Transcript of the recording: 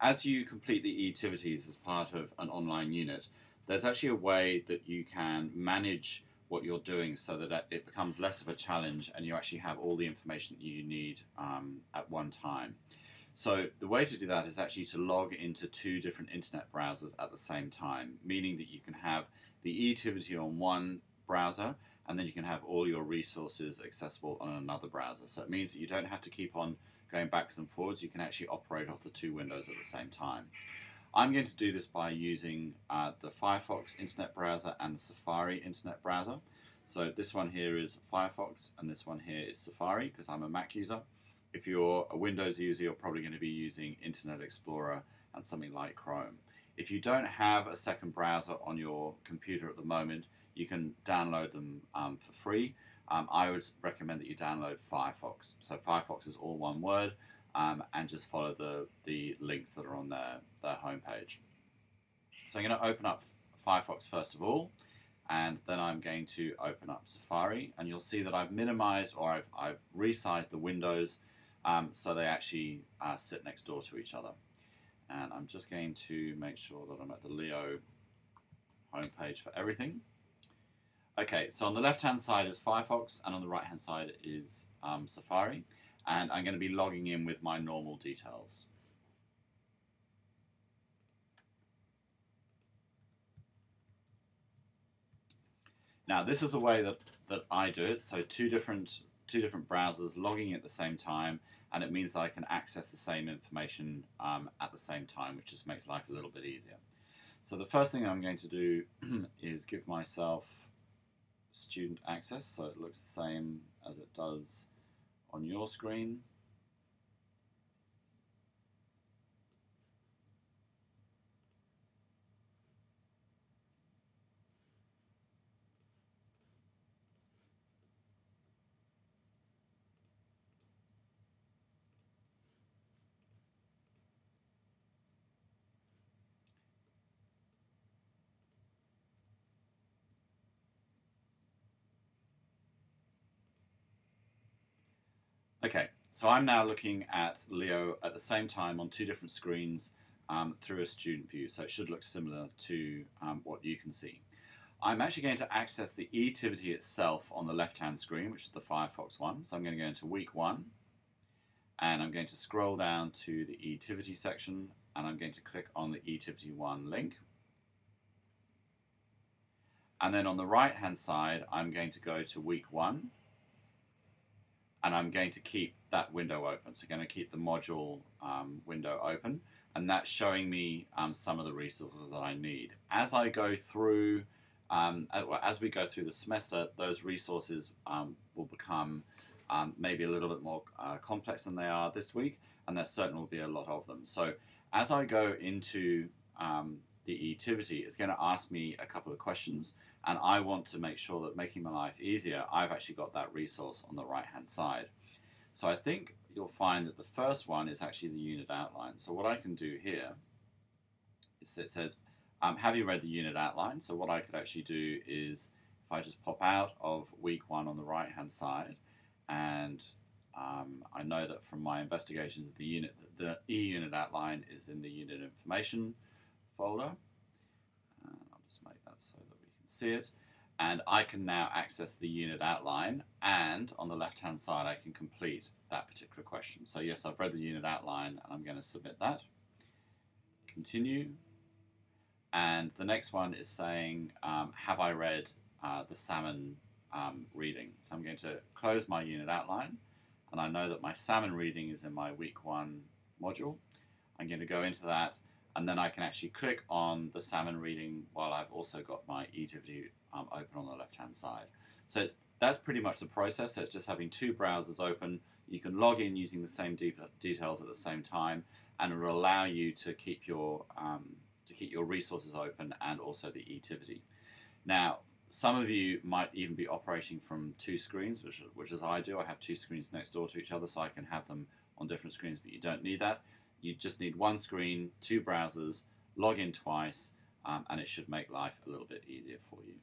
as you complete the e-activities as part of an online unit, there's actually a way that you can manage what you're doing so that it becomes less of a challenge and you actually have all the information that you need um, at one time. So the way to do that is actually to log into two different internet browsers at the same time, meaning that you can have the e-activity on one browser and then you can have all your resources accessible on another browser. So it means that you don't have to keep on going backwards and forwards. You can actually operate off the two windows at the same time. I'm going to do this by using uh, the Firefox internet browser and the Safari internet browser. So this one here is Firefox and this one here is Safari because I'm a Mac user. If you're a Windows user, you're probably going to be using Internet Explorer and something like Chrome. If you don't have a second browser on your computer at the moment, you can download them um, for free. Um, I would recommend that you download Firefox. So Firefox is all one word um, and just follow the, the links that are on their, their homepage. So I'm going to open up Firefox first of all and then I'm going to open up Safari and you'll see that I've minimized or I've, I've resized the windows um, so they actually uh, sit next door to each other. And I'm just going to make sure that I'm at the LEO homepage for everything. Okay, so on the left-hand side is Firefox, and on the right-hand side is um, Safari, and I'm going to be logging in with my normal details. Now, this is the way that, that I do it, so two different, two different browsers logging at the same time, and it means that I can access the same information um, at the same time, which just makes life a little bit easier. So the first thing I'm going to do is give myself student access so it looks the same as it does on your screen. Okay, so I'm now looking at LEO at the same time on two different screens um, through a student view, so it should look similar to um, what you can see. I'm actually going to access the e-activity itself on the left-hand screen, which is the Firefox one. So I'm going to go into week one, and I'm going to scroll down to the e-activity section, and I'm going to click on the e-activity one link. And then on the right-hand side, I'm going to go to week one, and I'm going to keep that window open. So I'm going to keep the module um, window open and that's showing me um, some of the resources that I need. As I go through, um, as we go through the semester, those resources um, will become um, maybe a little bit more uh, complex than they are this week and there certainly will be a lot of them. So as I go into um, the activity, it's going to ask me a couple of questions and I want to make sure that making my life easier, I've actually got that resource on the right hand side. So I think you'll find that the first one is actually the unit outline. So what I can do here is it says, um, have you read the unit outline? So what I could actually do is if I just pop out of week one on the right hand side and um, I know that from my investigations of the unit, the e-unit outline is in the unit information folder. Make that we can see it. And I can now access the unit outline and on the left hand side I can complete that particular question. So yes, I've read the unit outline and I'm going to submit that. Continue. And the next one is saying, um, have I read uh, the Salmon um, reading? So I'm going to close my unit outline and I know that my Salmon reading is in my week one module. I'm going to go into that and then I can actually click on the Salmon reading while I've also got my e-activity um, open on the left hand side. So that's pretty much the process. So it's just having two browsers open. You can log in using the same de details at the same time, and it will allow you to keep your um, to keep your resources open and also the e-activity. Now, some of you might even be operating from two screens, which, which is I do. I have two screens next door to each other, so I can have them on different screens, but you don't need that. You just need one screen, two browsers, log in twice, um, and it should make life a little bit easier for you.